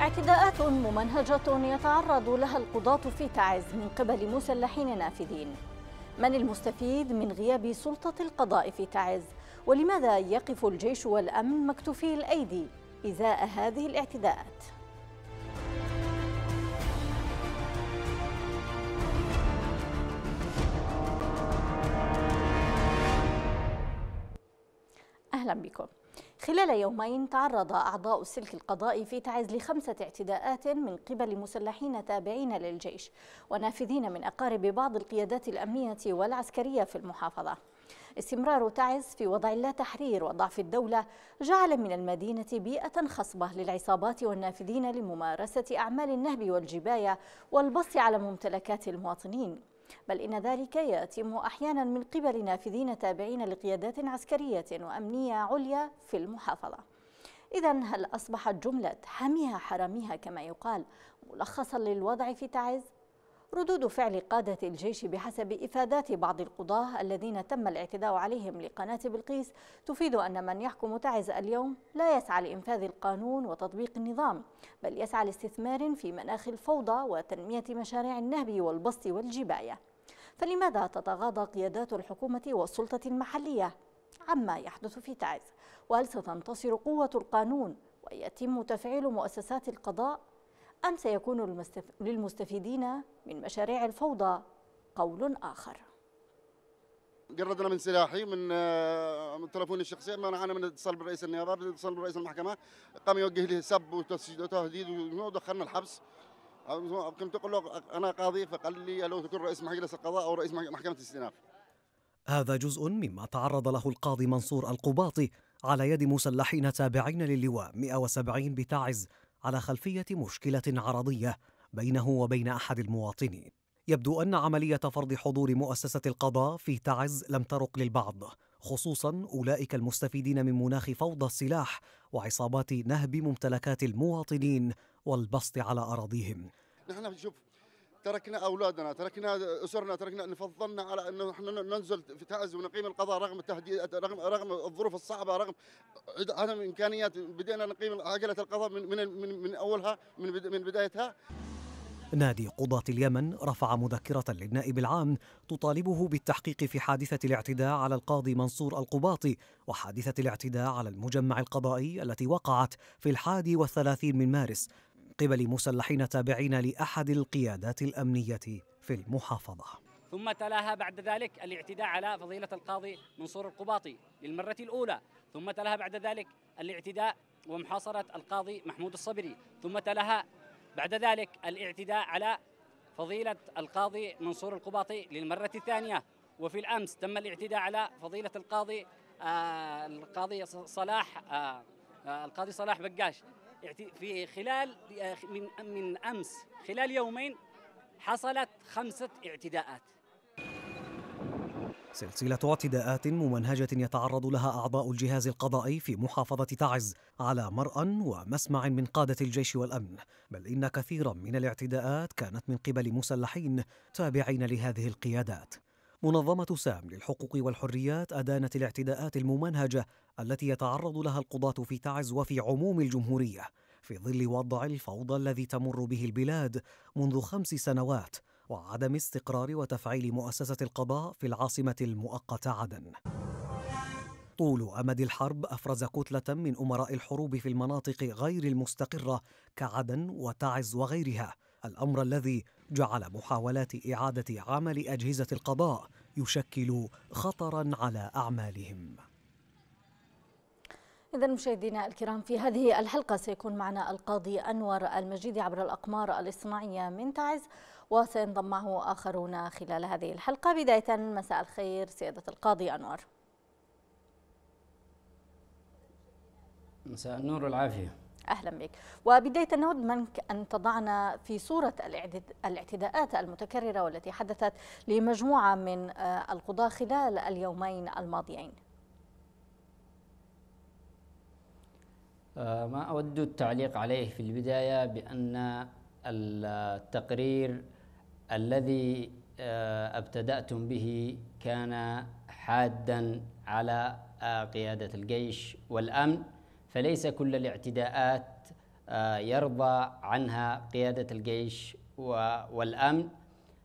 اعتداءات ممنهجة يتعرض لها القضاة في تعز من قبل مسلحين نافذين. من المستفيد من غياب سلطة القضاء في تعز؟ ولماذا يقف الجيش والأمن مكتوفي الأيدي إزاء هذه الاعتداءات؟ أهلا بكم. خلال يومين تعرض أعضاء السلك القضائي في تعز لخمسة اعتداءات من قبل مسلحين تابعين للجيش ونافذين من أقارب بعض القيادات الأمنية والعسكرية في المحافظة. استمرار تعز في وضع لا تحرير وضعف الدولة جعل من المدينة بيئة خصبة للعصابات والنافذين لممارسة أعمال النهب والجباية والبسط على ممتلكات المواطنين. بل إن ذلك يتم أحيانا من قبل نافذين تابعين لقيادات عسكرية وأمنية عليا في المحافظة إذا هل أصبحت جملة حميها حراميها كما يقال ملخصا للوضع في تعز؟ ردود فعل قادة الجيش بحسب إفادات بعض القضاة الذين تم الاعتداء عليهم لقناة بلقيس. تفيد أن من يحكم تعز اليوم لا يسعى لإنفاذ القانون وتطبيق النظام بل يسعى لاستثمار في مناخ الفوضى وتنمية مشاريع النهب والبسط والجباية. فلماذا تتغاضى قيادات الحكومة والسلطة المحلية عما يحدث في تعز؟ وهل ستنتصر قوة القانون ويتم تفعيل مؤسسات القضاء أم سيكون للمستفيدين من مشاريع الفوضى؟ قول آخر. قردنا من سلاحي من آه، من تلفوني الشخصي. ما أنا من اتصال برئيس النيابة اتصال برئيس المحكمة. قام يوجه لي سب وتهديد ودخلنا الحبس. كنت أقول له أنا قاضي فقال لي لو تكون رئيس مجلس القضاء أو رئيس محكمة الاستئناف. هذا جزء مما تعرض له القاضي منصور القباطي على يد مسلحين تابعين للواء 170 بتعز على خلفية مشكلة عرضية بينه وبين أحد المواطنين. يبدو أن عملية فرض حضور مؤسسة القضاء في تعز لم ترق للبعض خصوصا أولئك المستفيدين من مناخ فوضى السلاح وعصابات نهب ممتلكات المواطنين والبسط على أراضيهم. نحن شوف تركنا أولادنا تركنا أسرنا تركنا فضلنا على أنه نحن ننزل في تعز ونقيم القضاء رغم التهديد رغم رغم الظروف الصعبة رغم عدم إمكانيات بدينا نقيم عجلة القضاء من من من, من أولها من من بدايتها. نادي قضاة اليمن رفع مذكرة للنائب العام تطالبه بالتحقيق في حادثة الاعتداء على القاضي منصور القباطي وحادثة الاعتداء على المجمع القضائي التي وقعت في الحادي والثلاثين من مارس. قبل مسلحين تابعين لأحد القيادات الأمنية في المحافظة. ثم تلاها بعد ذلك الاعتداء على فضيلة القاضي منصور القباطي للمرة الأولى. ثم تلاها بعد ذلك الاعتداء ومحاصرة القاضي محمود الصبري. ثم تلاها بعد ذلك الاعتداء على فضيلة القاضي منصور القباطي للمرة الثانية. وفي الأمس تم الاعتداء على فضيلة القاضي آه القاضي صلاح آه آه القاضي صلاح بقاش. في خلال من من أمس خلال يومين حصلت خمسة اعتداءات. سلسلة اعتداءات ممنهجة يتعرض لها أعضاء الجهاز القضائي في محافظة تعز على مرأى ومسمع من قادة الجيش والأمن بل إن كثيرا من الاعتداءات كانت من قبل مسلحين تابعين لهذه القيادات. منظمة سام للحقوق والحريات أدانت الاعتداءات الممنهجة التي يتعرض لها القضاة في تعز وفي عموم الجمهورية في ظل وضع الفوضى الذي تمر به البلاد منذ خمس سنوات وعدم استقرار وتفعيل مؤسسة القضاء في العاصمة المؤقتة عدن. طول أمد الحرب أفرز كتلة من أمراء الحروب في المناطق غير المستقرة كعدن وتعز وغيرها الأمر الذي جعل محاولات إعادة عمل أجهزة القضاء يشكل خطرا على أعمالهم. إذا مشاهدينا الكرام في هذه الحلقة سيكون معنا القاضي أنور المجيدي عبر الأقمار الاصطناعية من تعز وسينضم معه آخرون خلال هذه الحلقة. بداية مساء الخير سيادة القاضي أنور. مساء النور والعافية. أهلا بك. وبداية نود منك أن تضعنا في صورة الاعتداءات المتكررة والتي حدثت لمجموعة من آه، القضاة خلال اليومين الماضيين. آه، ما أود التعليق عليه في البداية بأن التقرير الذي آه، ابتدأتم به كان حادا على قيادة الجيش والأمن. فليس كل الاعتداءات آه، يرضى عنها قيادة الجيش والأمن.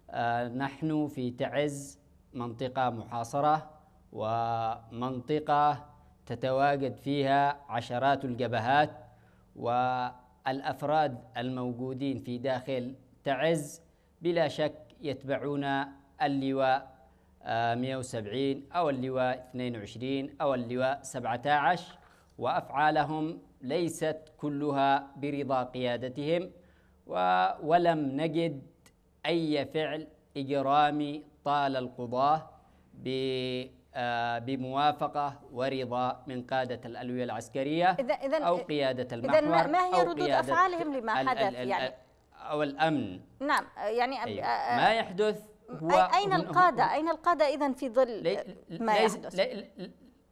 آه، نحن في تعز منطقة محاصرة ومنطقة تتواجد فيها عشرات الجبهات والأفراد الموجودين في داخل تعز. بلا شك يتبعون اللواء 170 أو اللواء 22 أو اللواء 17 وأفعالهم ليست كلها برضا قيادتهم ولم نجد أي فعل إجرامي طال القضاة آه، بموافقة ورضا من قادة الألوية العسكرية إذا أو قيادة المحور إذا ما هي ردود أفعالهم لما حدث يعني؟ أو الأمن. نعم يعني أيوة. ما يحدث هو أين القادة؟ أين القادة إذا في ظل ما يحدث؟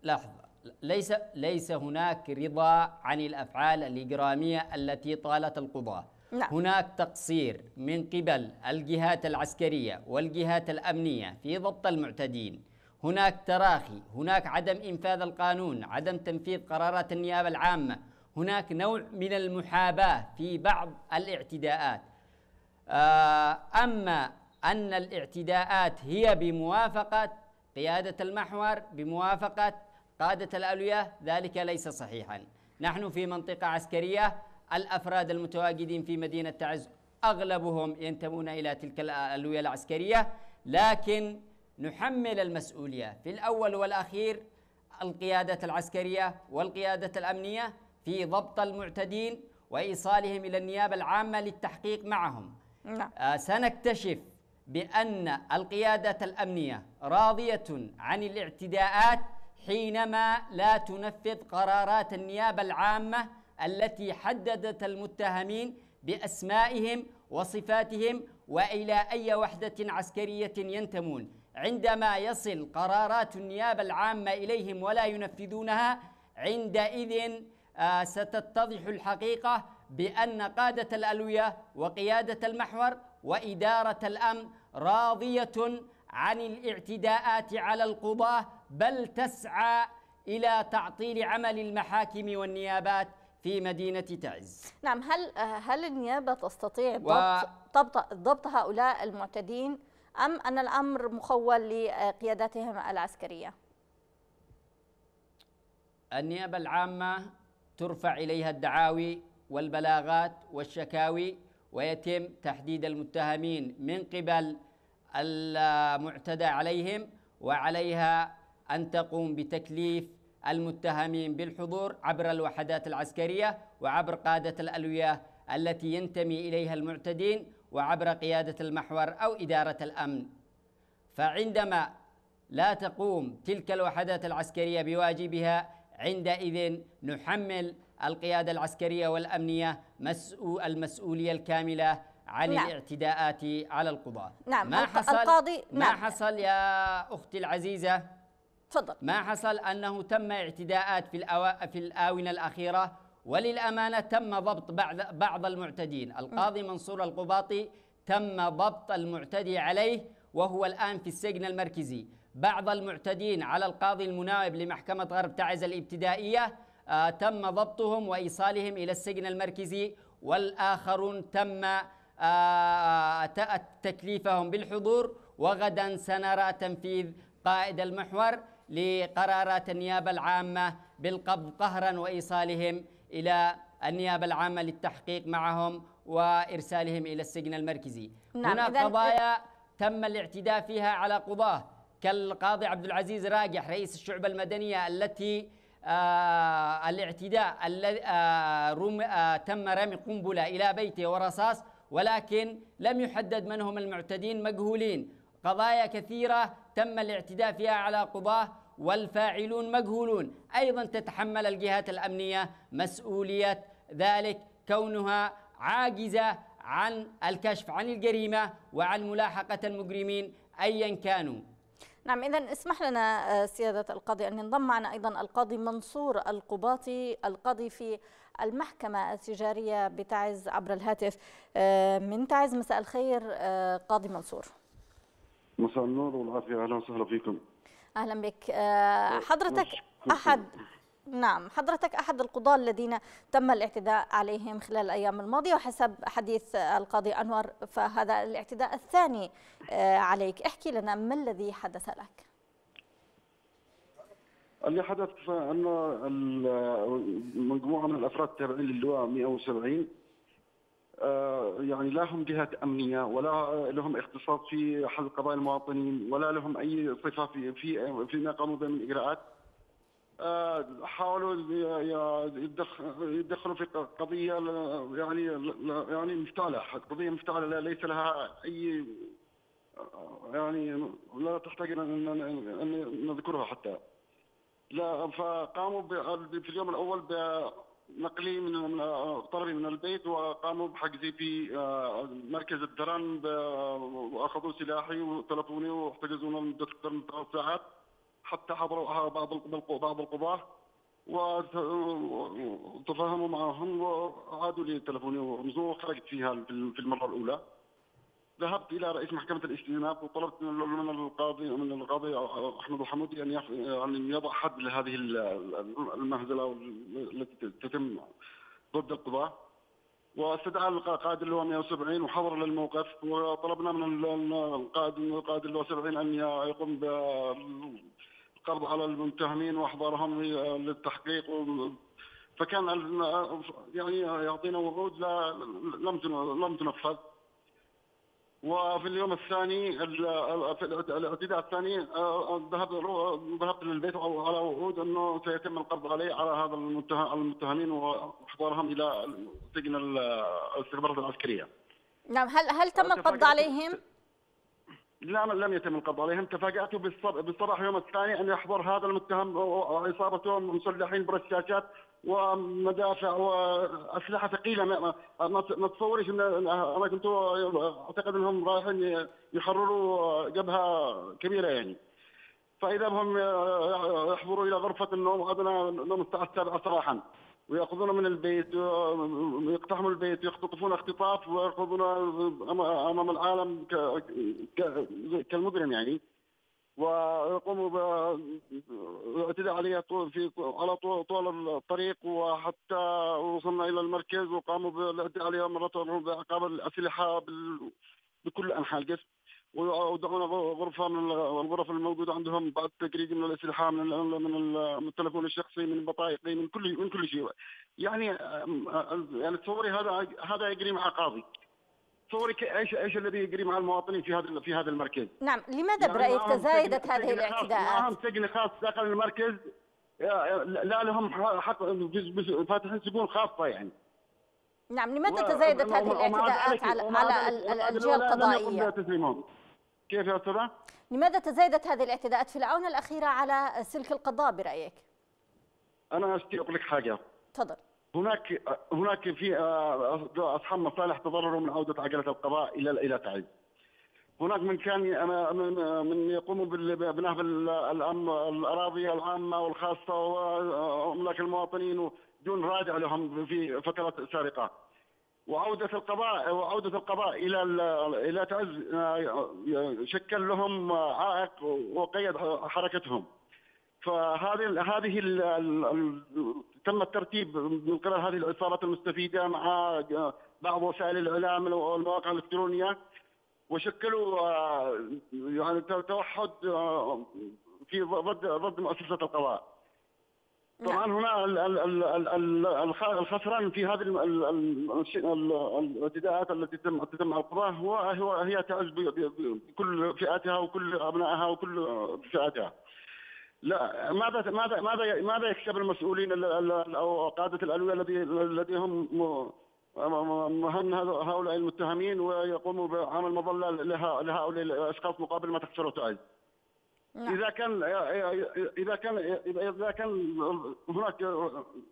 لحظة. ليس ليس هناك رضا عن الأفعال الإجرامية التي طالت القضاة. نعم. هناك تقصير من قبل الجهات العسكرية والجهات الأمنية في ضبط المعتدين. هناك تراخي هناك عدم إنفاذ القانون عدم تنفيذ قرارات النيابة العامة. هناك نوع من المحاباة في بعض الاعتداءات. آه، أما أن الاعتداءات هي بموافقة قيادة المحور بموافقة قادة الألوية ذلك ليس صحيحا. نحن في منطقة عسكرية الأفراد المتواجدين في مدينة تعز أغلبهم ينتمون إلى تلك الألوية العسكرية لكن نحمل المسؤولية. في الأول والأخير القيادة العسكرية والقيادة الأمنية في ضبط المعتدين وإيصالهم إلى النيابة العامة للتحقيق معهم. نعم. آه سنكتشف بأن القيادة الأمنية راضية عن الاعتداءات حينما لا تنفذ قرارات النيابة العامة التي حددت المتهمين بأسمائهم وصفاتهم وإلى أي وحدة عسكرية ينتمون. عندما يصل قرارات النيابة العامة إليهم ولا ينفذونها عندئذ آه، ستتضح الحقيقة بأن قادة الألوية وقيادة المحور وإدارة الأمن راضية عن الاعتداءات على القضاة بل تسعى إلى تعطيل عمل المحاكم والنيابات في مدينة تعز. نعم هل هل النيابة تستطيع ضبط ضبط ضبط هؤلاء المعتدين أم أن الأمر مخول لقياداتهم العسكرية؟ النيابة العامة ترفع إليها الدعاوي والبلاغات والشكاوي ويتم تحديد المتهمين من قبل المعتدى عليهم وعليها أن تقوم بتكليف المتهمين بالحضور عبر الوحدات العسكرية وعبر قادة الألوية التي ينتمي إليها المعتدين وعبر قيادة المحور أو إدارة الأمن فعندما لا تقوم تلك الوحدات العسكرية بواجبها عندئذ نحمل القيادة العسكرية والأمنية المسؤولية الكاملة عن نعم. الاعتداءات على القضاة نعم ما حصل القاضي ما نعم. حصل يا أختي العزيزة تفضل. ما حصل أنه تم اعتداءات في, الأو... في الآونة الأخيرة وللأمانة تم ضبط بعض بعض المعتدين. القاضي منصور القباطي تم ضبط المعتدي عليه وهو الآن في السجن المركزي. بعض المعتدين على القاضي المناوب لمحكمة غرب تعز الابتدائية آه تم ضبطهم وإيصالهم إلى السجن المركزي والآخرون تم آه تكليفهم بالحضور وغدا سنرى تنفيذ قائد المحور. لقرارات النيابة العامة بالقبض قهرا وإيصالهم إلى النيابة العامة للتحقيق معهم وإرسالهم إلى السجن المركزي. نعم هناك قضايا تم الاعتداء فيها على قضاة كالقاضي عبد العزيز راجح رئيس الشعبة المدنية التي آه الاعتداء الذي آه آه تم رمي قنبلة إلى بيته ورصاص ولكن لم يحدد من هم المعتدين مجهولين. قضايا كثيرة تم الاعتداء فيها على قضاة والفاعلون مجهولون. أيضا تتحمل الجهات الأمنية مسؤولية ذلك كونها عاجزة عن الكشف عن الجريمة وعن ملاحقة المجرمين أيا كانوا. نعم إذا اسمح لنا آه، سيادة القاضي أن ينضم معنا أيضا القاضي منصور القباطي القاضي في المحكمة التجارية بتعز عبر الهاتف. آه، من تعز مساء الخير آه، قاضي منصور. مساء النور والعافية. أهلا وسهلا فيكم. أهلا بك. حضرتك أحد نعم حضرتك أحد القضاة الذين تم الاعتداء عليهم خلال الأيام الماضية وحسب حديث القاضي أنور فهذا الاعتداء الثاني آه، عليك. احكي لنا ما الذي حدث لك. اللي حدث أنه مجموعة من الأفراد التابعين للواء 170 آه، يعني لا هم جهات أمنية ولا لهم اختصاص في حل قضايا المواطنين ولا لهم أي صفة في في فيما قاموا به من إجراءات. آه، حاولوا يدخلوا في قضية يعني يعني مفتعله قضية مفتعله ليس لها اي يعني لا تحتاج ان نذكرها حتى. لا فقاموا في اليوم الأول بنقلي من طلبي من البيت وقاموا بحجزي في آه، مركز الدرن وأخذوا سلاحي وتلفوني واحتجزونا لمده أكثر من ثلاث ساعات حتى حضروا بعض بعض القضاة وتفاهموا معهم وعادوا لي تلفوني ورمزوا وخرجت فيها في المرة الأولى. ذهبت إلى رئيس محكمة الاستئناف وطلبت من القاضي من القاضي أحمد الحمودي أن يعني يضع حد لهذه المهزلة التي تتم ضد القضاة. واستدعى القائد اللواء 170 وحضر للموقف. وطلبنا من القائد القائد اللواء 70 أن يقوم القبض على المتهمين وأحضارهم للتحقيق. فكان يعني يعطينا وعود لم لم تنفذ. وفي اليوم الثاني في الاعتداء الثاني ذهبت ذهبت للبيت على وعود إنه سيتم القبض علي على هذا المتهمين وأحضارهم إلى سجن الاستخبارات العسكرية. نعم هل هل تم القبض عليهم؟ لا لم يتم القبض عليهم تفاجأت بالصباح يوم الثاني أن يحضر هذا المتهم وعصابته مسلحين برشاشات ومدافع وأسلحة ثقيلة. ما, تصورش إن أنا كنت أعتقد أنهم رايحين يحرروا جبهة كبيرة يعني. فإذا بهم يحضروا إلى غرفة النوم وهذا نوم الساعة السابعة صباحا ويأخذون من البيت ويقتحموا البيت يختطفون اختطاف ويأخذون أمام العالم كالمجرم يعني. ويقوموا بالاعتداء عليها في على طول الطريق وحتى وصلنا إلى المركز وقاموا بالاعتداء عليها مرة بعقاب الأسلحة بكل أنحاء القسم ودعونا غرفة من الغرف الموجودة عندهم بعد تجريد من الأسلحة من من التلفون الشخصي من بطايقي من كل من كل شيء. يعني يعني تصوري هذا هذا يجري مع قاضي. تصوري إيش إيش الذي يجري مع المواطنين في هذا في هذا المركز نعم لماذا يعني برأيك تزايدت هذه الاعتداءات؟ معهم سجن خاص داخل المركز لا لهم حق فاتحين سجون خاصة يعني نعم لماذا تزايدت هذه الاعتداءات على على الجهة القضائية؟ كيف يا أستاذة؟ لماذا تزايدت هذه الاعتداءات في الاونه الأخيرة على سلك القضاء برأيك؟ أنا اشتي أقول لك حاجة تفضل هناك هناك في آه، أصحاب مصالح تضرروا من عودة عجله القضاء إلى إلى تعز. هناك من كان من يقوموا بنهب الأراضي العامة والخاصة واملاك المواطنين دون رادع لهم في فترات سارقه. وعودة القضاء وعودة القضاء إلى إلى تعز شكل لهم عائق وقيد حركتهم فهذه هذه تم الترتيب من قبل هذه العصابات المستفيدة مع بعض وسائل الإعلام والمواقع الإلكترونية وشكلوا يعني توحد في ضد ضد مؤسسة القضاء طبعا نعم. هنا الخسران في هذه الاعتداءات التي تم تتم القضاء هو هو هي تعز بكل فئاتها وكل أبنائها وكل فئاتها. لا ماذا ماذا ماذا ماذا يكسب المسؤولين أو قادة الألوية الذي الذي هم مهن هؤلاء المتهمين ويقوموا بعمل مظلة لهؤلاء الأشخاص مقابل ما تخسره تعز. نعم. إذا كان إذا كان إذا كان هناك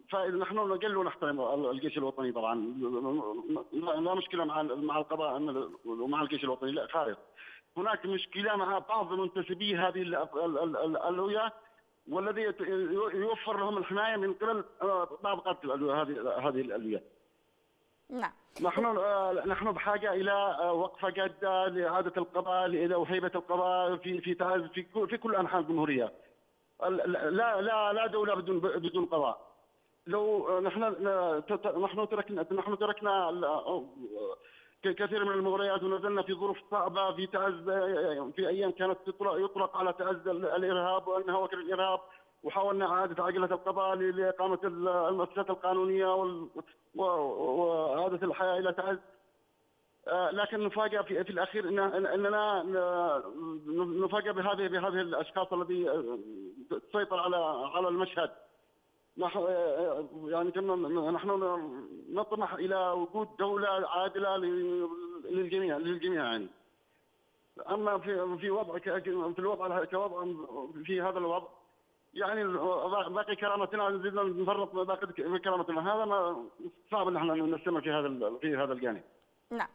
فنحن نجل ونحترم الجيش الوطني طبعا لا مشكلة مع مع القضاء ومع الجيش الوطني لا خارج هناك مشكلة مع بعض منتسبي هذه الالويه والذي يوفر لهم الحماية من قبل بعض قاده الالويه هذه هذه الالويه نعم. نحن آه، نحن بحاجة إلى آه، وقفة جادة لإعادة القضاء إلى وهيبه القضاء في في في في كل أنحاء الجمهورية. لا لا لا دولة بدون بدون قضاء. لو نحن نحن تركنا نحن تركنا كثير من المغريات ونزلنا في ظروف صعبة في تعز في أيام كانت يطلق على تعز الإرهاب وانها وكر الإرهاب وحاولنا إعادة عجله القضاء لإقامة المؤسسات القانونية وإعادة الحياة إلى تعز آه، لكن نفاجأ في, في الأخير إن إننا نفاجأ بهذه بهذه الأشخاص الذي آه، تسيطر على على المشهد. نحن آه، يعني كنا نحن نطمح إلى وجود دولة عادلة للجميع للجميع يعني أما في في وضع في الوضع كوضع في هذا الوضع يعني باقي كرامتنا نزيدنا نفرط باقي كرامتنا هذا ما صعب إن إحنا نستمر في هذا في هذا الجانب. نعم.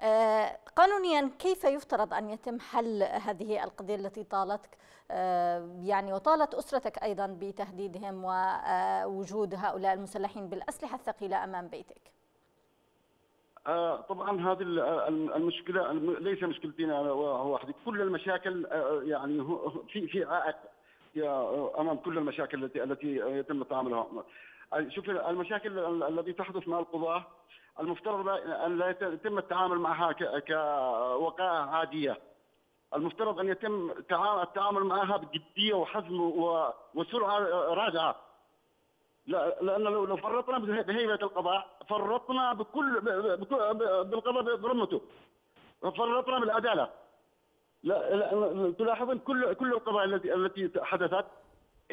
آه، قانونيا كيف يفترض أن يتم حل هذه القضية التي طالتك؟ آه، يعني وطالت أسرتك أيضا بتهديدهم ووجود هؤلاء المسلحين بالأسلحة الثقيلة أمام بيتك؟ آه، طبعا هذه المشكلة ليس مشكلتين أنا وحدي كل المشاكل يعني في في عائق أمام كل المشاكل التي التي يتم تعاملها. شوف المشاكل التي تحدث مع القضاة المفترض أن لا يتم التعامل معها كوقائع عادية. المفترض أن يتم التعامل معها بجدية وحزم وسرعة رادعة. لأن لو فرطنا بهيبة القضاء فرطنا بكل بالقضاء برمته. فرطنا بالعدالة. لا تلاحظون كل كل القضايا التي التي حدثت.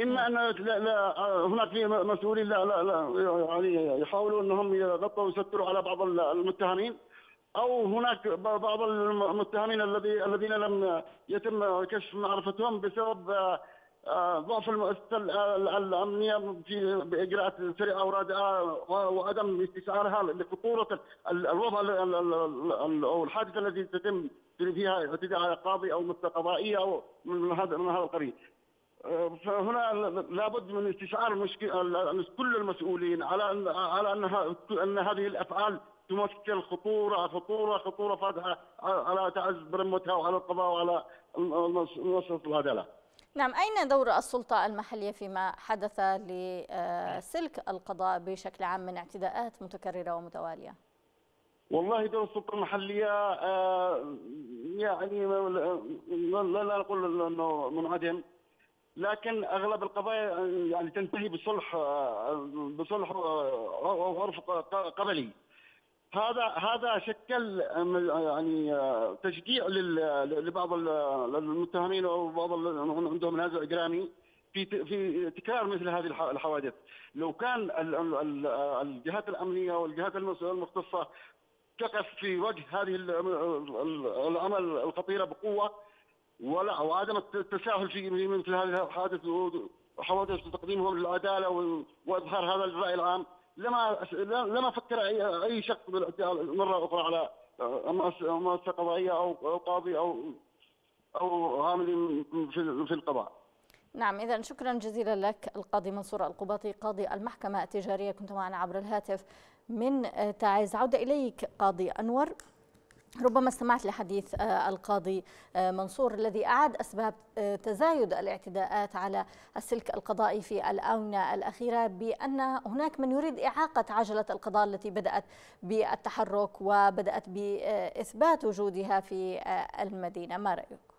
إما أن لا لا هناك في مسؤولين لا لا لا يعني يحاولوا أنهم يغطوا ويستروا على بعض المتهمين أو هناك بعض المتهمين الذي الذين لم يتم كشف معرفتهم بسبب آه، ضعف المؤسسة الأمنية في باجراءات سريعه ورادعه وعدم استشعارها لخطورة الوضع أو الحادثة التي تتم فيها اعتداء على قاضي أو مستقضائيه أو من هذا من هذا القبيل. فهنا لابد من استشعار كل المسؤولين على ان على انها أن هذه الأفعال تمثل خطوره خطوره خطورة فادحه على تعز برمتها وعلى القضاء وعلى منصه العداله. نعم أين دور السلطة المحلية فيما حدث لسلك القضاء بشكل عام من اعتداءات متكررة ومتوالية؟ والله دور السلطة المحلية آه، يعني لا نقول إنه منعدم لكن أغلب القضايا يعني تنتهي بصلح بصلح عرف قبلي. هذا هذا شكل يعني تشجيع لبعض المتهمين أو بعض عندهم نازع اجرامي في في تكرار مثل هذه الحوادث. لو كان الجهات الأمنية والجهات المختصة تقف في وجه هذه العمل الخطيرة بقوة ولا وعدم التساهل في مثل هذه الحوادث وحوادث تقديمهم للعدالة وإظهار هذا الرأي العام. لما لما فكر اي أي شخص مرة أخرى على مؤسسه قضائيه أو قاضي أو أو عامل في في القضاء. نعم إذا شكرا جزيلا لك القاضي منصور القباطي قاضي المحكمة التجارية. كنت معنا عبر الهاتف. من تعز عودة إليك قاضي أنور. ربما استمعت لحديث آه، القاضي آه، منصور الذي أعاد أسباب آه، تزايد الاعتداءات على السلك القضائي في الآونة الأخيرة بأن هناك من يريد إعاقة عجلة القضاء التي بدأت بالتحرك وبدأت بإثبات وجودها في المدينة ما رأيك؟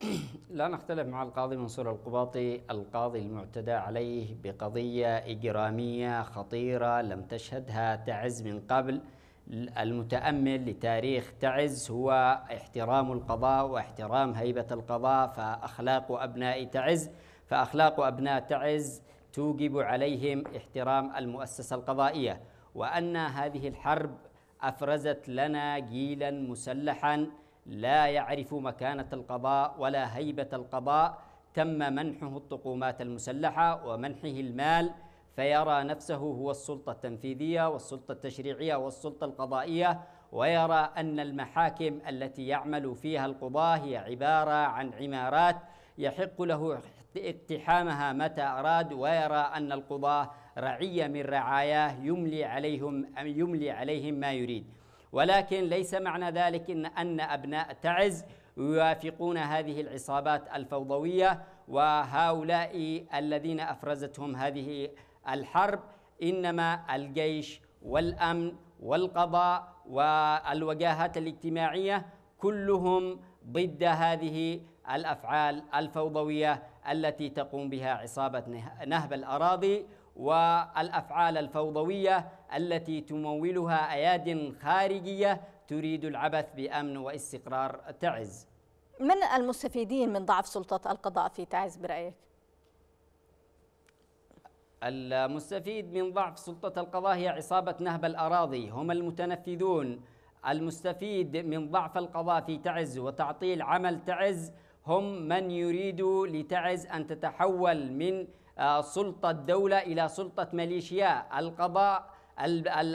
لا نختلف مع القاضي منصور القباطي. القاضي المعتدى عليه بقضية إجرامية خطيرة لم تشهدها تعز من قبل. المتأمل لتاريخ تعز هو احترام القضاء واحترام هيبة القضاء فأخلاق أبناء تعز فأخلاق أبناء تعز توجب عليهم احترام المؤسسة القضائية. وأن هذه الحرب أفرزت لنا جيلا مسلحا لا يعرف مكانة القضاء ولا هيبة القضاء تم منحه الطقومات المسلحة ومنحه المال فيرى نفسه هو السلطة التنفيذية والسلطة التشريعية والسلطة القضائية ويرى أن المحاكم التي يعمل فيها القضاة هي عبارة عن عمارات يحق له اقتحامها متى أراد ويرى أن القضاة رعية من رعاياه يملي عليهم يملي عليهم ما يريد. ولكن ليس معنى ذلك إن, أن أبناء تعز يوافقون هذه العصابات الفوضوية وهؤلاء الذين أفرزتهم هذه الحرب إنما الجيش والأمن والقضاء والوجاهات الاجتماعية كلهم ضد هذه الأفعال الفوضوية التي تقوم بها عصابة نهب الأراضي والأفعال الفوضوية التي تمولها أياد خارجية تريد العبث بأمن واستقرار تعز. من المستفيدين من ضعف سلطة القضاء في تعز برأيك؟ المستفيد من ضعف سلطة القضاء هي عصابة نهب الأراضي، هم المتنفذون المستفيد من ضعف القضاء في تعز وتعطيل عمل تعز هم من يريدوا لتعز أن تتحول من سلطة دولة إلى سلطة ميليشيا. القضاء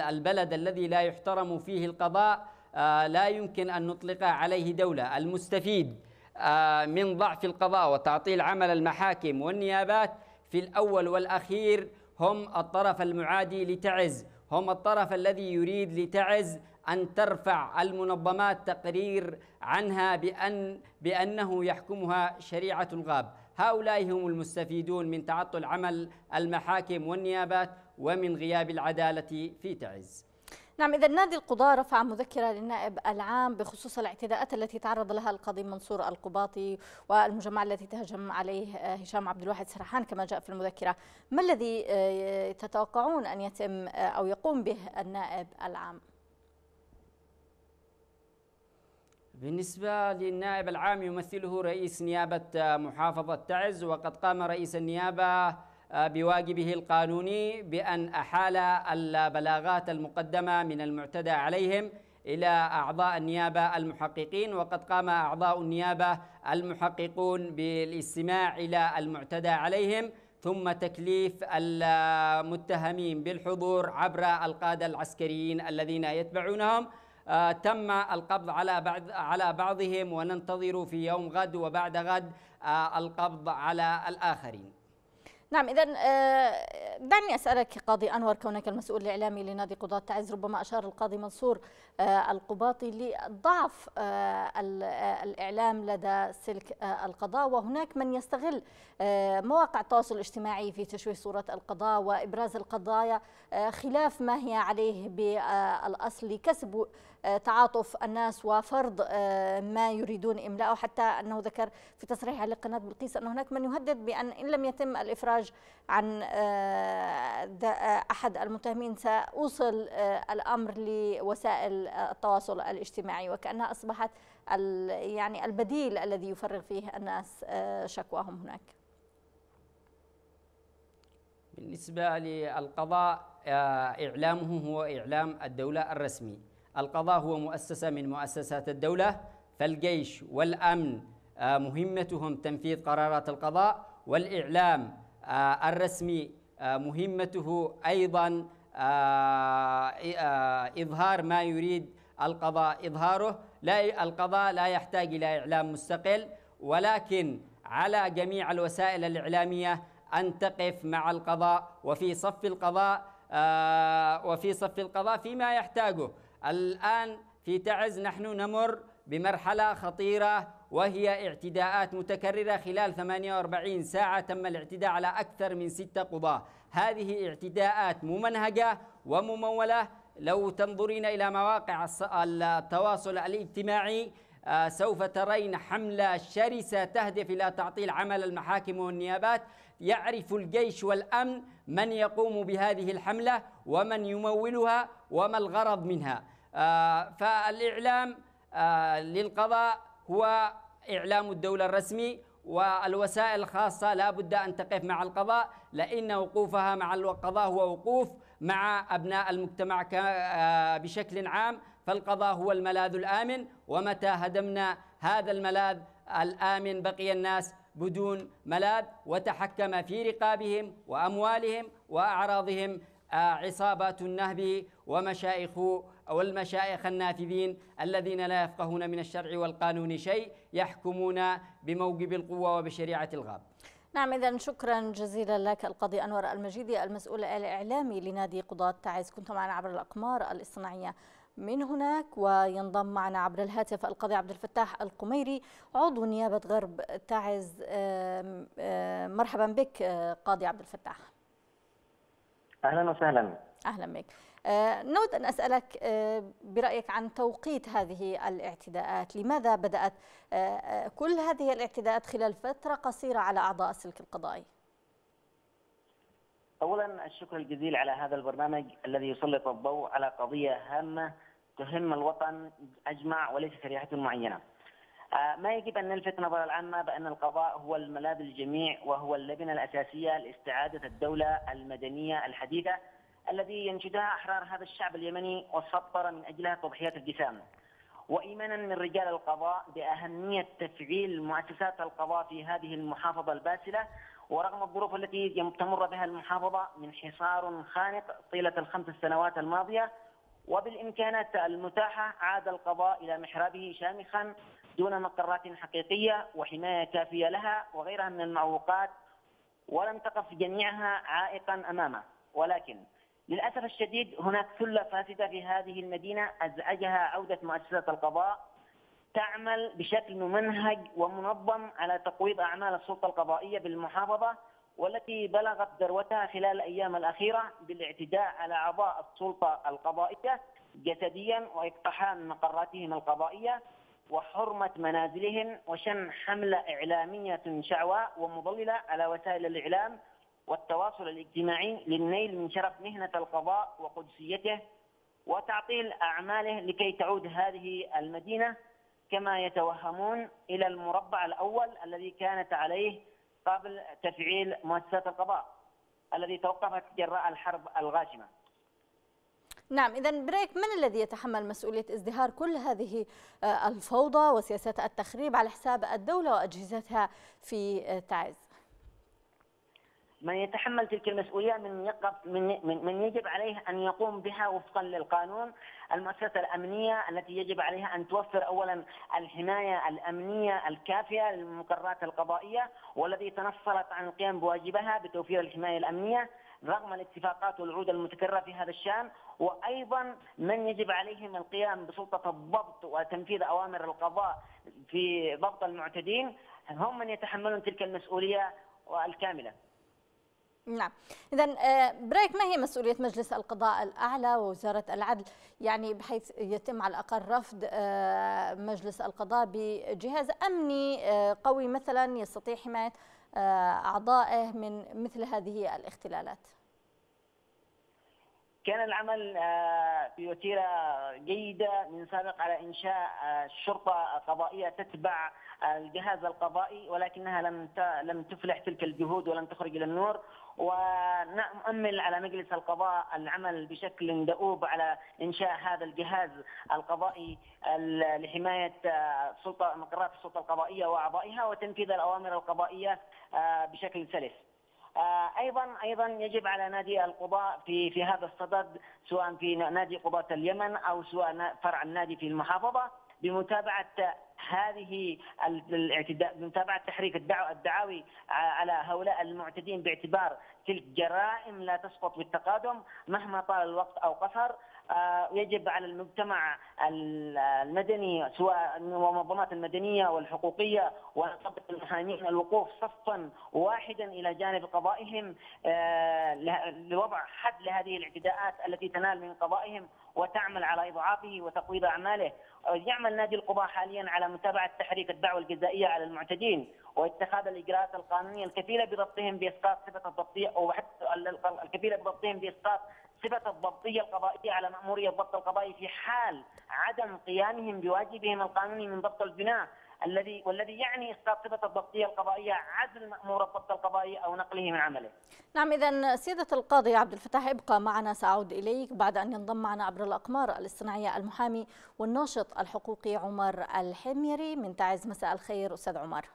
البلد الذي لا يحترم فيه القضاء آه، لا يمكن أن نطلق عليه دولة. المستفيد آه، من ضعف القضاء وتعطيل عمل المحاكم والنيابات في الأول والأخير هم الطرف المعادي لتعز. هم الطرف الذي يريد لتعز أن ترفع المنظمات تقرير عنها بأن بأنه يحكمها شريعة الغاب. هؤلاء هم المستفيدون من تعطل عمل المحاكم والنيابات ومن غياب العدالة في تعز نعم إذا نادي القضاة رفع مذكرة للنائب العام بخصوص الاعتداءات التي تعرض لها القاضي منصور القباطي والمجمع التي تهجم عليه هشام عبد الواحد سرحان كما جاء في المذكرة ما الذي آه، تتوقعون أن يتم آه، أو يقوم به النائب العام؟ بالنسبة للنائب العام يمثله رئيس نيابة محافظة تعز وقد قام رئيس النيابة آه، بواجبه القانوني بأن أحال البلاغات المقدمة من المعتدى عليهم إلى أعضاء النيابة المحققين وقد قام أعضاء النيابة المحققون بالاستماع إلى المعتدى عليهم ثم تكليف المتهمين بالحضور عبر القادة العسكريين الذين يتبعونهم. آه، تم القبض على بعض على بعضهم وننتظر في يوم غد وبعد غد آه، القبض على الآخرين. نعم إذا آه، دعني أسألك قاضي أنور كونك المسؤول الإعلامي لنادي قضاة تعز ربما أشار القاضي منصور القباطي لضعف الإعلام لدى سلك القضاء وهناك من يستغل مواقع التواصل الاجتماعي في تشويه صورة القضاء وإبراز القضايا خلاف ما هي عليه بالأصل لكسب آه، تعاطف الناس وفرض آه، ما يريدون إملاءه حتى أنه ذكر في تصريح لقناة بلقيس أن هناك من يهدد بأن إن لم يتم الإفراج عن آه، أحد المتهمين سأوصل الأمر لوسائل التواصل الاجتماعي وكأنها أصبحت يعني البديل الذي يفرغ فيه الناس شكواهم هناك. بالنسبة للقضاء إعلامه هو إعلام الدولة الرسمي. القضاء هو مؤسسة من مؤسسات الدولة فالجيش والأمن آه، مهمتهم تنفيذ قرارات القضاء والإعلام آه، الرسمي آه، مهمته أيضا إظهار ما يريد القضاء إظهاره. لا القضاء لا يحتاج إلى إعلام مستقل ولكن على جميع الوسائل الإعلامية أن تقف مع القضاء وفي صف القضاء وفي صف القضاء فيما يحتاجه. الآن في تعز نحن نمر بمرحلة خطيرة وهي اعتداءات متكررة خلال 48 ساعة تم الاعتداء على أكثر من ستة قضاة. هذه اعتداءات ممنهجة وممولة. لو تنظرين إلى مواقع التواصل الاجتماعي آه، سوف ترين حملة شرسة تهدف إلى تعطيل عمل المحاكم والنيابات. يعرف الجيش والأمن من يقوم بهذه الحملة ومن يمولها وما الغرض منها. آه، فالإعلام آه، للقضاء هو إعلام الدولة الرسمي والوسائل الخاصة لا بد أن تقف مع القضاء لأن وقوفها مع القضاء هو وقوف مع أبناء المجتمع آه، بشكل عام. فالقضاء هو الملاذ الآمن ومتى هدمنا هذا الملاذ الآمن بقي الناس بدون ملاذ وتحكم في رقابهم وأموالهم وأعراضهم عصابات النهب ومشايخ والمشايخ النافذين الذين لا يفقهون من الشرع والقانون شيء يحكمون بموجب القوة وبشريعة الغاب. نعم إذا شكرا جزيلا لك القاضي أنور المجيدي المسؤول الإعلامي لنادي قضاة تعز. كنت معنا عبر الأقمار الاصطناعية من هناك وينضم معنا عبر الهاتف القاضي عبد الفتاح القميري عضو نيابة غرب تعز. مرحبا بك قاضي عبد الفتاح. أهلا وسهلا. أهلا بك. نود أن أسألك برأيك عن توقيت هذه الاعتداءات. لماذا بدأت كل هذه الاعتداءات خلال فترة قصيرة على أعضاء السلك القضائي؟ اولا الشكر الجزيل على هذا البرنامج الذي يسلط الضوء على قضية هامة تهم الوطن أجمع وليس شريحة معينة. ما يجب أن نلفت نظر العامه بأن القضاء هو الملاذ الجميع وهو اللبنة الأساسية لاستعادة الدولة المدنية الحديثة الذي ينشدها أحرار هذا الشعب اليمني وسطر من أجلها تضحيات الجسام. وإيمانا من رجال القضاء بأهمية تفعيل مؤسسات القضاء في هذه المحافظة الباسلة ورغم الظروف التي تمر بها المحافظة من حصار خانق طيلة الخمس سنوات الماضية وبالإمكانات المتاحة عاد القضاء إلى محرابه شامخا دون مقرات حقيقية وحماية كافية لها وغيرها من المعوقات ولم تقف جميعها عائقا أمامه. ولكن للأسف الشديد هناك ثلة فاسدة في هذه المدينة أزعجها عودة مؤسسات القضاء تعمل بشكل ممنهج ومنظم على تقويض أعمال السلطة القضائية بالمحافظة والتي بلغت ذروتها خلال الأيام الأخيرة بالاعتداء على أعضاء السلطة القضائية جسديا وإقتحام مقراتهم القضائية وحرمة منازلهم وشن حملة إعلامية شعواء ومضللة على وسائل الإعلام والتواصل الاجتماعي للنيل من شرف مهنة القضاء وقدسيته وتعطيل أعماله لكي تعود هذه المدينة كما يتوهمون إلى المربع الأول الذي كانت عليه قبل تفعيل مؤسسات القضاء الذي توقفت جراء الحرب الغاشمة. نعم اذا بريك من الذي يتحمل مسؤولية ازدهار كل هذه آه، الفوضى وسياسات التخريب على حساب الدولة وأجهزتها في آه، تعز؟ من يتحمل تلك المسؤولية من يقف من من, من يجب عليه أن يقوم بها وفقا للقانون. المؤسسة الأمنية التي يجب عليها أن توفر اولا الحماية الأمنية الكافية للمقررات القضائية والذي تنصلت عن القيام بواجبها بتوفير الحماية الأمنية رغم الاتفاقات والعود المتكررة في هذا الشأن. وأيضا من يجب عليهم القيام بسلطة الضبط وتنفيذ أوامر القضاء في ضبط المعتدين. هم من يتحملون تلك المسؤولية الكاملة. نعم. إذا آه، بريك ما هي مسؤولية مجلس القضاء الأعلى ووزارة العدل؟ يعني بحيث يتم على الأقل رفض آه، مجلس القضاء بجهاز أمني آه، قوي مثلا يستطيع حماية أعضائه من مثل هذه الاختلالات. كان العمل في وتيره جيدة من سابق على إنشاء شرطة قضائية تتبع الجهاز القضائي ولكنها لم لم تفلح تلك الجهود ولم تخرج إلى النور. ونؤمل على مجلس القضاء العمل بشكل دؤوب على إنشاء هذا الجهاز القضائي لحماية سلطه مقرات السلطة القضائية وأعضائها وتنفيذ الأوامر القضائية آه، بشكل سلس. آه، أيضا أيضا يجب على نادي القضاء في في هذا الصدد سواء في نادي قضاة اليمن أو سواء فرع النادي في المحافظة بمتابعة هذه الاعتداء بمتابعة تحريك الدعاوي على هؤلاء المعتدين باعتبار تلك جرائم لا تسقط بالتقادم مهما طال الوقت أو قصر. يجب على المجتمع المدني سواء المنظمات المدنية والحقوقية ونقابة المحامين الوقوف صفا واحدا إلى جانب قضائهم آه، لوضع حد لهذه الاعتداءات التي تنال من قضائهم وتعمل على إضعافه وتقويض أعماله. يعمل نادي القضاء حاليا على متابعة تحريك الدعوة الجزائية على المعتدين واتخاذ الإجراءات القانونية الكفيلة بضبطهم بإسقاط صفة الضبطية أو حتى الكفيلة بضبطهم بإسقاط صفة الضبطية القضائية على مأمورية الضبط القضائي في حال عدم قيامهم بواجبهم القانوني من ضبط البناء الذي والذي يعني إسقاط صفة الضبطية القضائية عزل مأمور الضبط القضائي أو نقله من عمله. نعم اذا سياده القاضي عبد الفتاح ابقى معنا سأعود إليك بعد أن ينضم معنا عبر الأقمار الاصطناعيه المحامي والناشط الحقوقي عمر الحميري من تعز مساء الخير أستاذ عمر.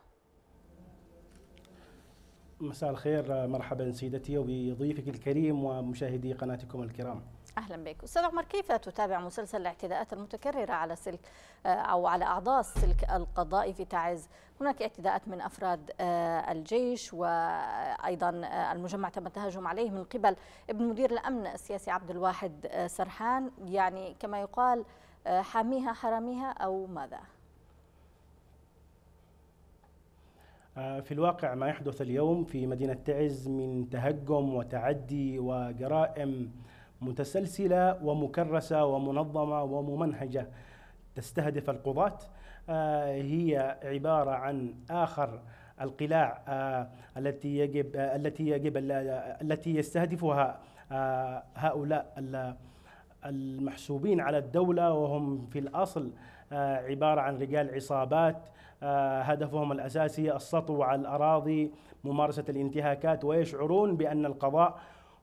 مساء الخير مرحبا سيدتي وبضيفك الكريم ومشاهدي قناتكم الكرام. أهلا بك. أستاذ عمر كيف تتابع مسلسل الاعتداءات المتكررة على سلك آه، أو على أعضاء السلك القضائي في تعز؟ هناك اعتداءات من أفراد آه، الجيش وأيضا آه، المجمع تم التهجم عليه من قبل ابن مدير الأمن السياسي عبد الواحد سرحان. يعني كما يقال حاميها حراميها أو ماذا؟ في الواقع ما يحدث اليوم في مدينة تعز من تهجم وتعدي وجرائم متسلسلة ومكرسة ومنظمة وممنهجة تستهدف القضاة. آه، هي عبارة عن آخر القلاع آه، التي يجب آه، التي يجب التي يستهدفها هؤلاء المحسوبين على الدولة وهم في الأصل عبارة عن رجال عصابات هدفهم الأساسي السطو على الأراضي ممارسة الانتهاكات ويشعرون بأن القضاء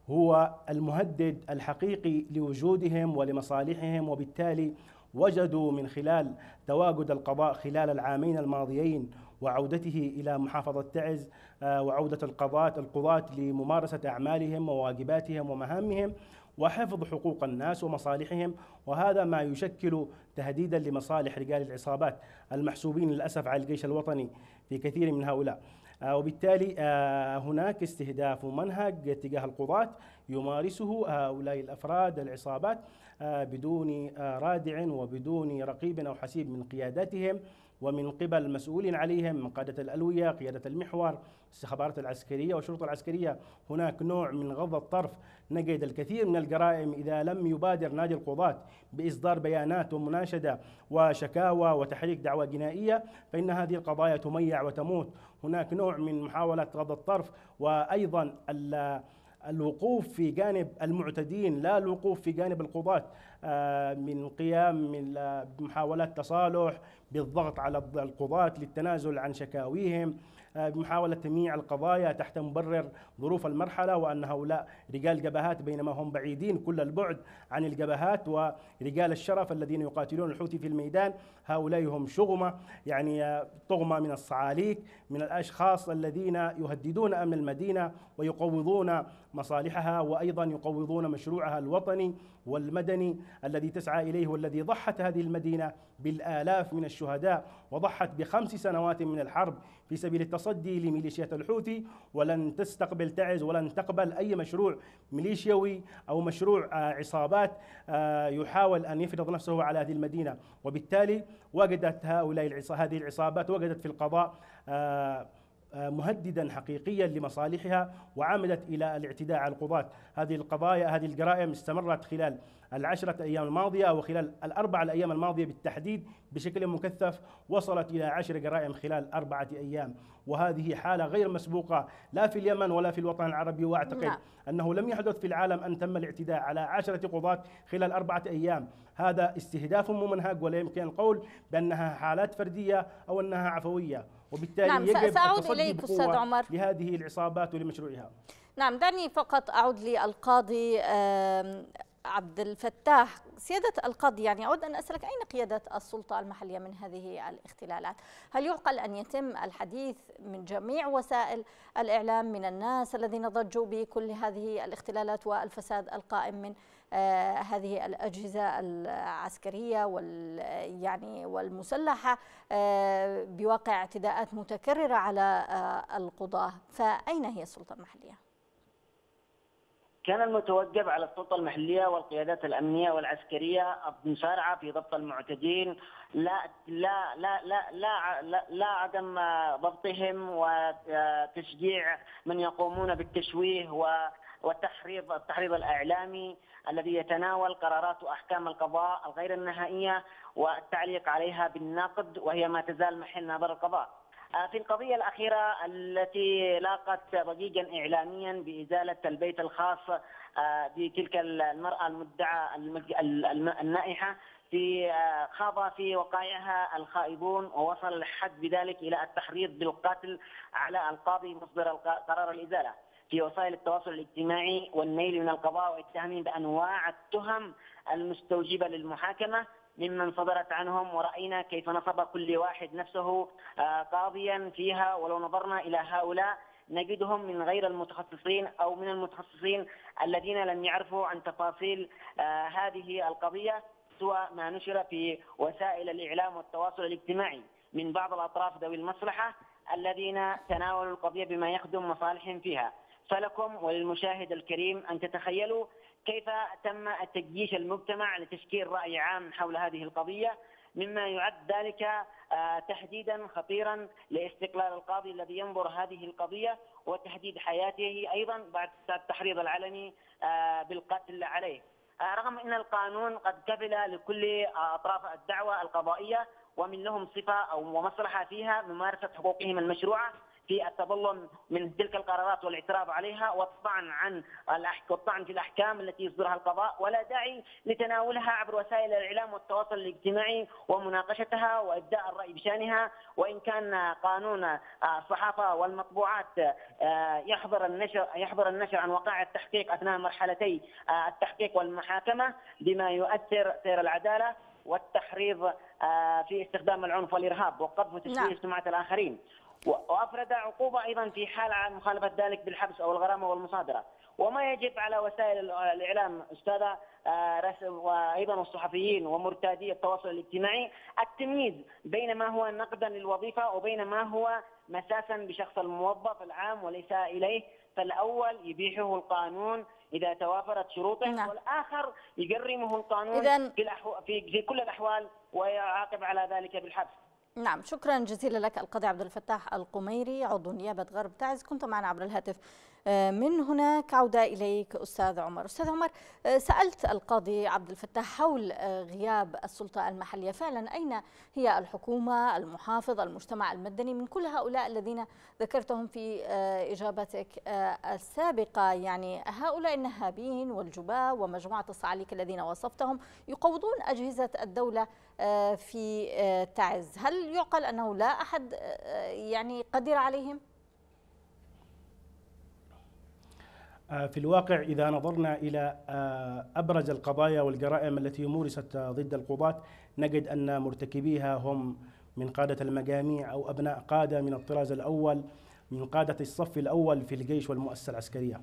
هو المهدد الحقيقي لوجودهم ولمصالحهم وبالتالي وجدوا من خلال تواجد القضاء خلال العامين الماضيين وعودته إلى محافظة تعز آه، وعودة القضاة القضاة لممارسة أعمالهم وواجباتهم ومهامهم. وحفظ حقوق الناس ومصالحهم وهذا ما يشكل تهديدا لمصالح رجال العصابات المحسوبين للأسف على الجيش الوطني في كثير من هؤلاء. آه، وبالتالي آه، هناك استهداف ومنهج تجاه القضاة يمارسه هؤلاء الأفراد العصابات. بدون رادع وبدون رقيب أو حسيب من قياداتهم ومن قبل المسؤولين عليهم من قادة الألوية قيادة المحور الاستخبارات العسكرية والشرطة العسكرية. هناك نوع من غض الطرف. نجد الكثير من الجرائم إذا لم يبادر نادي القضاة بإصدار بيانات ومناشدة وشكاوى وتحريك دعوى جنائية فإن هذه القضايا تميع وتموت. هناك نوع من محاولة غض الطرف وأيضا الوقوف في جانب المعتدين لا الوقوف في جانب القضاة. آه، من قيام من محاولات تصالح بالضغط على القضاة للتنازل عن شكاويهم. بمحاولة تمييع القضايا تحت مبرر ظروف المرحلة وأن هؤلاء رجال جبهات بينما هم بعيدين كل البعد عن الجبهات ورجال الشرف الذين يقاتلون الحوثي في الميدان. هؤلاء هم شغمة يعني آه، طغمة من الصعاليك من الأشخاص الذين يهددون أمن المدينة ويقوضون مصالحها وأيضا يقوضون مشروعها الوطني والمدني الذي تسعى إليه والذي ضحت هذه المدينة بالآلاف من الشهداء وضحت بخمس سنوات من الحرب في سبيل التصدي لميليشيات الحوثي ولن تستقبل تعز ولن تقبل أي مشروع ميليشيوي أو مشروع آه، عصابات آه، يحاول أن يفرض نفسه على هذه المدينة. وبالتالي وجدت هؤلاء هذه العصابات وجدت في القضاء آه، مهددا حقيقيا لمصالحها وعمدت إلى الاعتداء على القضاة. هذه القضايا هذه الجرائم استمرت خلال العشرة أيام الماضية أو خلال الأربع الأيام الماضية بالتحديد بشكل مكثف وصلت إلى عشر جرائم خلال أربعة أيام. وهذه حالة غير مسبوقة لا في اليمن ولا في الوطن العربي. وأعتقد نعم. أنه لم يحدث في العالم أن تم الاعتداء على عشرة قضاة خلال أربعة أيام. هذا استهداف ممنهج ولا يمكن القول بأنها حالات فردية أو أنها عفوية. وبالتالي نعم يجب سأعود إليك أستاذ عمر. لهذه العصابات ولمشروعها. نعم دعني فقط أعود للقاضي عبد الفتاح. سيادة القاضي يعني أود أن أسألك أين قيادة السلطة المحلية من هذه الاختلالات؟ هل يعقل أن يتم الحديث من جميع وسائل الإعلام من الناس الذين ضجوا بكل هذه الاختلالات والفساد القائم من هذه الأجهزة العسكرية وال يعني والمسلحة آه بواقع اعتداءات متكررة على آه القضاة فأين هي السلطة المحلية؟ كان المتوجب على السلطة المحلية والقيادات الأمنية والعسكرية المسارعة في ضبط المعتدين لا لا لا لا لا, لا, لا عدم ضبطهم وتشجيع من يقومون بالتشويه والتحريض التحريض الإعلامي الذي يتناول قرارات وأحكام القضاء الغير النهائية والتعليق عليها بالنقد وهي ما تزال محل نظر القضاء. آه، في القضية الأخيرة التي لاقت ضجيجا إعلاميا بإزالة البيت الخاص آه، بتلك المرأة المدعى النائحة في آه، خاض في وقائعها الخائبون ووصل الحد بذلك إلى التحريض بالقتل على القاضي مصدر قرار الإزالة في وسائل التواصل الاجتماعي والنيل من القضاء واتهامهم بأنواع التهم المستوجبة للمحاكمة ممن صدرت عنهم ورأينا كيف نصب كل واحد نفسه آه، قاضيا فيها ولو نظرنا إلى هؤلاء نجدهم من غير المتخصصين أو من المتخصصين الذين لم يعرفوا عن تفاصيل آه، هذه القضية سوى ما نشر في وسائل الإعلام والتواصل الاجتماعي من بعض الأطراف ذوي المصلحة الذين تناولوا القضية بما يخدم مصالحهم فيها. فلكم وللمشاهد الكريم أن تتخيلوا كيف تم تجيش المجتمع لتشكيل رأي عام حول هذه القضية مما يعد ذلك آه، تحديدا خطيرا لاستقلال القاضي الذي ينظر هذه القضية وتحديد حياته أيضا بعد التحريض العلني آه، بالقتل عليه. آه، رغم أن القانون قد كفل لكل أطراف الدعوة القضائية ومن لهم صفة أو مصلحة فيها ممارسة حقوقهم المشروعة في التظلم من تلك القرارات والاعتراض عليها والطعن عن والطعن في الأحكام التي يصدرها القضاء ولا داعي لتناولها عبر وسائل الإعلام والتواصل الاجتماعي ومناقشتها وإبداء الرأي بشأنها وإن كان قانون الصحافة والمطبوعات آه، يحظر النشر يحظر النشر عن وقائع التحقيق أثناء مرحلتي آه، التحقيق والمحاكمة بما يؤثر سير العدالة والتحريض آه، في استخدام العنف والإرهاب وقذف وتشويه نعم. سمعه الآخرين وأفرد عقوبة أيضا في حال عن مخالفة ذلك بالحبس أو الغرامة والمصادرة. وما يجب على وسائل الإعلام أستاذة آه، وأيضا الصحفيين ومرتادي التواصل الاجتماعي التمييز بين ما هو نقدا للوظيفة وبين ما هو مساسا بشخص الموظف العام وليس إليه. فالأول يبيحه القانون إذا توافرت شروطه نعم. والآخر يجرمه القانون إذن... في, الأحو... في في كل الأحوال ويعاقب على ذلك بالحبس. نعم شكرا جزيلا لك القاضي عبد الفتاح القميري عضو نيابة غرب تعز كنت معنا عبر الهاتف. من هناك عودة إليك أستاذ عمر. أستاذ عمر آه، سألت القاضي عبد الفتاح حول آه، غياب السلطة المحلية. فعلا أين هي الحكومة المحافظ المجتمع المدني من كل هؤلاء الذين ذكرتهم في إجابتك السابقة؟ يعني هؤلاء النهابين والجباة ومجموعة الصعاليك الذين وصفتهم يقوضون أجهزة الدولة في تعز. هل يعقل أنه لا أحد يعني قدر عليهم؟ آه، في الواقع إذا نظرنا إلى آه، أبرز القضايا والجرائم التي مورست ضد القضاة نجد أن مرتكبيها هم من قادة المجاميع أو أبناء قادة من الطراز الأول من قادة الصف الأول في الجيش والمؤسسة العسكرية.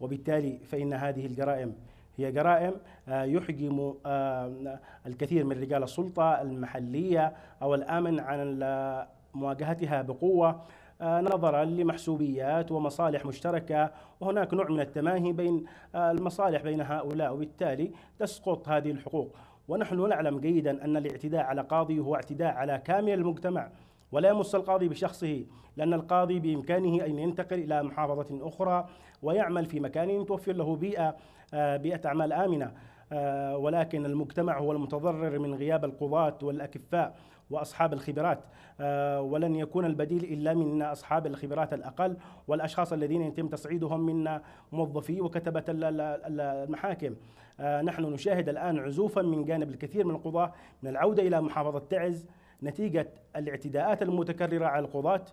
وبالتالي فإن هذه الجرائم هي جرائم آه، يحجم الكثير من رجال السلطة المحلية أو الآمن عن مواجهتها بقوة. آه، نظرا لمحسوبيات ومصالح مشتركة وهناك نوع من التماهي بين آه، المصالح بين هؤلاء وبالتالي تسقط هذه الحقوق. ونحن نعلم جيدا أن الاعتداء على قاضي هو اعتداء على كامل المجتمع ولا يمس القاضي بشخصه لأن القاضي بإمكانه أن ينتقل إلى محافظة أخرى ويعمل في مكان توفر له بيئة آه، بيئة أعمال آمنة. ولكن المجتمع هو المتضرر من غياب القضاة والأكفاء. وأصحاب الخبرات. آه، ولن يكون البديل إلا من أصحاب الخبرات الأقل والأشخاص الذين يتم تصعيدهم من موظفي وكتبة المحاكم. آه، نحن نشاهد الآن عزوفا من جانب الكثير من القضاة من العودة إلى محافظة تعز نتيجة الاعتداءات المتكررة على القضاة.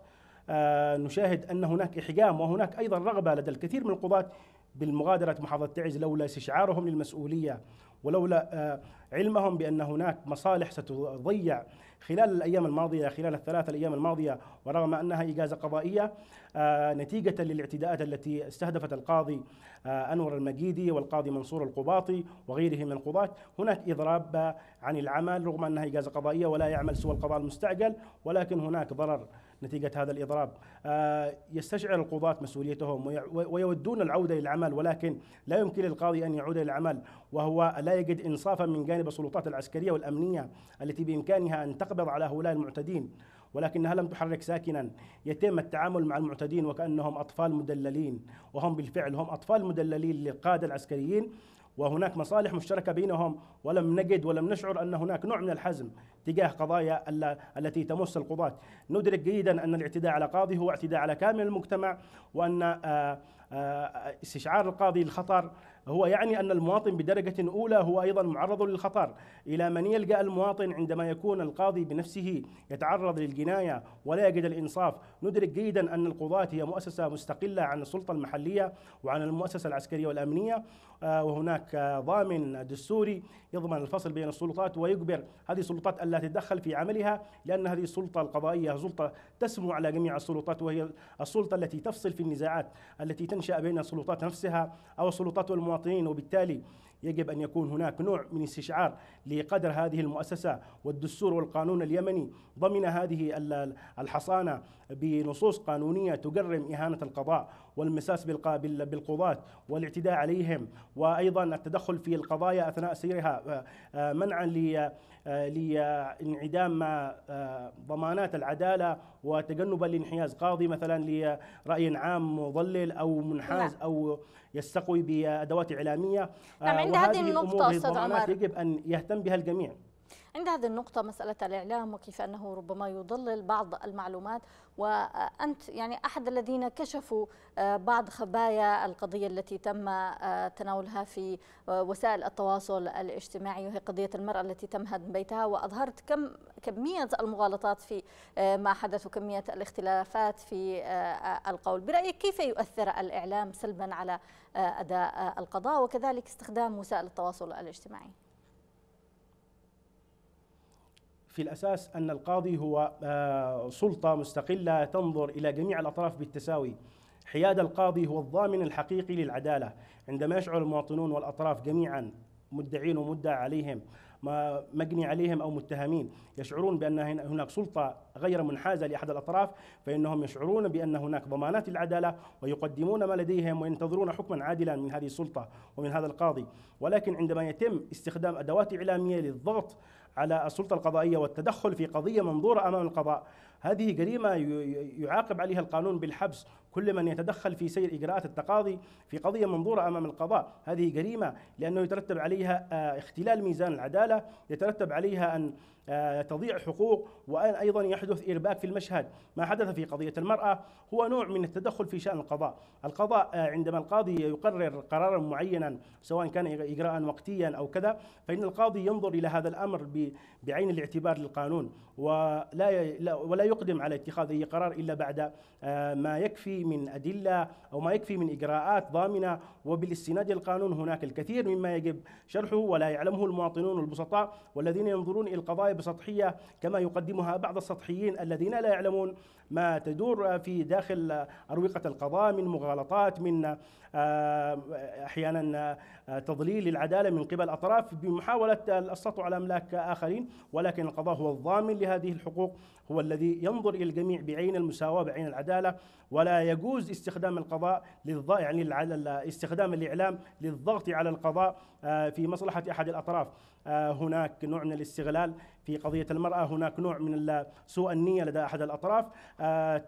آه، نشاهد أن هناك إحجام وهناك أيضا رغبة لدى الكثير من القضاة بالمغادرة محافظة تعز لولا استشعارهم للمسؤولية ولولا علمهم بأن هناك مصالح ستضيع خلال الأيام الماضية خلال الثلاث الأيام الماضية ورغم أنها اجازه قضائية آه، نتيجة للاعتداءات التي استهدفت القاضي آه، أنور المجيدي والقاضي منصور القباطي وغيره من القضاة هناك إضراب عن العمل رغم أنها اجازه قضائية ولا يعمل سوى القضاء المستعجل ولكن هناك ضرر نتيجة هذا الإضراب. آه، يستشعر القضاة مسؤوليتهم ويودون العودة إلى العمل ولكن لا يمكن للقاضي أن يعود إلى العمل وهو لا يجد إنصافا من جانب السلطات العسكرية والأمنية التي بإمكانها أن تقبض على هؤلاء المعتدين. ولكنها لم تحرك ساكنا. يتم التعامل مع المعتدين وكأنهم أطفال مدللين وهم بالفعل هم أطفال مدللين للقادة العسكريين وهناك مصالح مشتركة بينهم ولم نجد ولم نشعر أن هناك نوع من الحزم تجاه قضايا التي تمس القضاة. ندرك جيدا أن الاعتداء على قاضي هو اعتداء على كامل المجتمع وأن آه، آه، استشعار القاضي الخطر هو يعني أن المواطن بدرجة أولى هو أيضا معرض للخطر. إلى من يلقى المواطن عندما يكون القاضي بنفسه يتعرض للجناية ولا يجد الإنصاف؟ ندرك جيدا أن القضاة هي مؤسسة مستقلة عن السلطة المحلية وعن المؤسسة العسكرية والأمنية. آه، وهناك ضامن دستوري يضمن الفصل بين السلطات ويجبر هذه السلطات ألا تتدخل في عملها لأن هذه السلطة القضائية سلطة تسمو على جميع السلطات وهي السلطة التي تفصل في النزاعات التي تنشأ بين السلطات نفسها أو السلطات والمواطنين. وبالتالي يجب أن يكون هناك نوع من استشعار لقدر هذه المؤسسة والدستور والقانون اليمني ضمن هذه الحصانة بنصوص قانونية تجرم إهانة القضاء والمساس بالقضاة والاعتداء عليهم وأيضا التدخل في القضايا أثناء سيرها آه، منعا آه، لانعدام آه، ضمانات العدالة وتجنبا لانحياز قاضي مثلا لرأي عام مضلل أو منحاز نعم. يستقوي بأدوات إعلامية. نعم عند هذه النقطة أستاذ عمر. يجب أن يهتم بها الجميع. عند هذه النقطة مسألة الإعلام وكيف أنه ربما يضلل بعض المعلومات. وأنت يعني أحد الذين كشفوا آه، بعض خبايا القضية التي تم آه، تناولها في آه، وسائل التواصل الاجتماعي وهي قضية المرأة التي تم هدم بيتها. وأظهرت كم كمية المغالطات في ما حدث وكمية الاختلافات في القول. برأيك كيف يؤثر الإعلام سلبا على أداء القضاء وكذلك استخدام وسائل التواصل الاجتماعي. في الأساس أن القاضي هو آه، سلطة مستقلة تنظر إلى جميع الأطراف بالتساوي. حياد القاضي هو الضامن الحقيقي للعدالة. عندما يشعر المواطنون والأطراف جميعا مدعين ومدعى عليهم مجني عليهم أو متهمين. يشعرون بأن هناك سلطة غير منحازة لأحد الأطراف فإنهم يشعرون بأن هناك ضمانات للعدالة ويقدمون ما لديهم وينتظرون حكما عادلا من هذه السلطة ومن هذا القاضي. ولكن عندما يتم استخدام أدوات إعلامية للضغط على السلطة القضائية والتدخل في قضية منظورة أمام القضاء هذه جريمة يعاقب عليها القانون بالحبس كل من يتدخل في سير إجراءات التقاضي في قضية منظورة أمام القضاء. هذه جريمة لأنه يترتب عليها آه، اختلال ميزان العدالة يترتب عليها أن تضيع حقوق وأن أيضا يحدث إرباك في المشهد. ما حدث في قضية المرأة هو نوع من التدخل في شأن القضاء. القضاء آه، عندما القاضي يقرر قرارا معينا سواء كان إجراء وقتيا أو كذا فإن القاضي ينظر إلى هذا الأمر بعين الاعتبار للقانون ولا ولا يقدم على اتخاذ أي قرار إلا بعد آه، ما يكفي من أدلة أو ما يكفي من إجراءات ضامنة. وبالاستناد للقانون هناك الكثير مما يجب شرحه ولا يعلمه المواطنون البسطاء والذين ينظرون إلى القضايا بسطحية كما يقدمها بعض السطحيين الذين لا يعلمون ما تدور في داخل أروقة القضاء من مغالطات من آه، أحيانا آه، تضليل العدالة من قبل أطراف بمحاولة السطو على أملاك آخرين. ولكن القضاء هو الضامن لهذه الحقوق هو الذي ينظر إلى الجميع بعين المساواة بعين العدالة. ولا يجوز استخدام القضاء للضغط يعني استخدام الإعلام للضغط على القضاء آه، في مصلحة أحد الأطراف. هناك نوع من الاستغلال في قضية المرأة. هناك نوع من سوء النية لدى أحد الأطراف.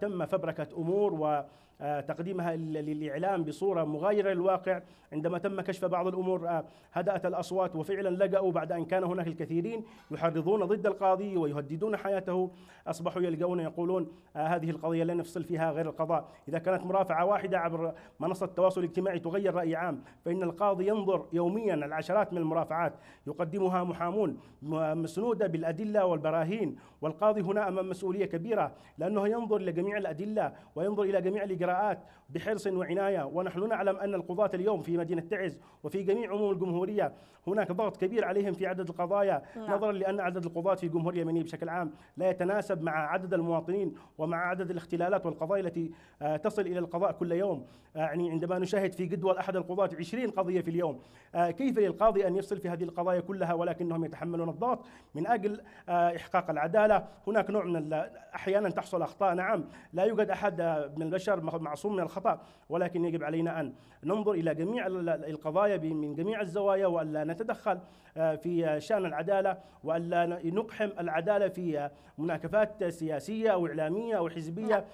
تم فبركة أمور و آه، تقديمها للإعلام بصورة مغايرة للواقع. عندما تم كشف بعض الأمور آه، هدأت الأصوات وفعلا لجأوا بعد أن كان هناك الكثيرين يحرضون ضد القاضي ويهددون حياته. أصبحوا يلقون يقولون آه، هذه القضية لا نفصل فيها غير القضاء. إذا كانت مرافعة واحدة عبر منصة التواصل الاجتماعي تغير رأي عام فإن القاضي ينظر يوميا العشرات من المرافعات يقدمها محامون مسنودة بالأدلة والبراهين. والقاضي هنا أمام مسؤولية كبيرة لأنه ينظر إلى جميع الأدلة وينظر إلى جميع الإجراءات بحرص وعناية. ونحن نعلم أن القضاة اليوم في مدينة تعز وفي جميع عموم الجمهورية هناك ضغط كبير عليهم في عدد القضايا. نعم. نظرا لأن عدد القضاة في الجمهورية اليمنية بشكل عام لا يتناسب مع عدد المواطنين ومع عدد الاختلالات والقضايا التي آه، تصل إلى القضاء كل يوم. آه، يعني عندما نشاهد في جدول أحد القضاة 20 قضية في اليوم آه، كيف للقاضي أن يفصل في هذه القضايا كلها ولكنهم يتحملون الضغط؟ من أجل إحقاق العدالة. هناك نوع من أحيانا تحصل أخطاء. نعم لا يوجد أحد من البشر معصوم من الخطأ ولكن يجب علينا أن ننظر إلى جميع القضايا من جميع الزوايا وألا نتدخل آه، في شأن العدالة وألا نقحم العدالة في مناكفات سياسية أو إعلامية أو حزبية نعم. آه،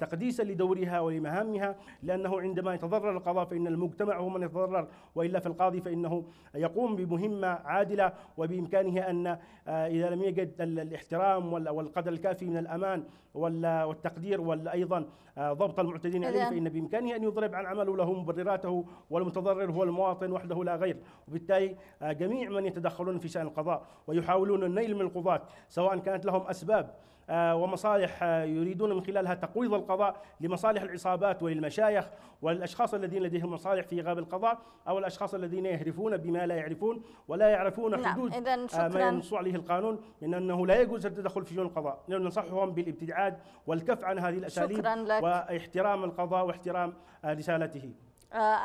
تقديسا لدورها ولمهامها لأنه عندما يتضرر القضاء فإن المجتمع هو من يتضرر وإلا في القاضي فإنه يقوم بمهمة عادلة وبإمكانه أن آه، إذا لم يجد الاحترام والقدر الكافي من الأمان والتقدير وأيضا ضبط المعتدين عليه فإن بإمكانه أن يضرب عن عمله له مبرراته والمتضرر هو المواطن وحده لا غير. وبالتالي آه، جميع من يتدخلون في شأن القضاء ويحاولون النيل من القضاة سواء كانت لهم أسباب آه، ومصالح آه، يريدون من خلالها تقويض القضاء لمصالح العصابات وللمشايخ وللاشخاص الذين لديهم مصالح في غاب القضاء أو الأشخاص الذين يهرفون بما لا يعرفون ولا يعرفون نعم. حدود نعم. ما ينص عليه القانون من أنه لا يجوز التدخل في شؤون القضاء ننصحهم بالابتعاد والكف عن هذه الأساليب شكرا لك. واحترام القضاء واحترام رسالته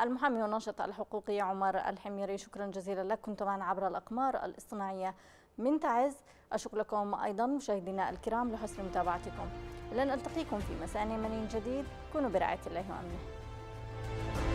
المحامي والناشط الحقوقي عمر الحميري شكرا جزيلا لك كنت معنا عبر الأقمار الإصطناعية من تعز أشكر لكم أيضا مشاهدينا الكرام لحسن متابعتكم. لن ألتقيكم في مساء من جديد. كونوا برعاية الله وأمنه.